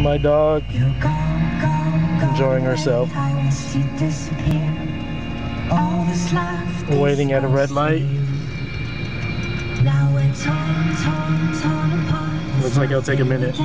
my dog enjoying herself. Waiting at a red light. Looks like it'll take a minute.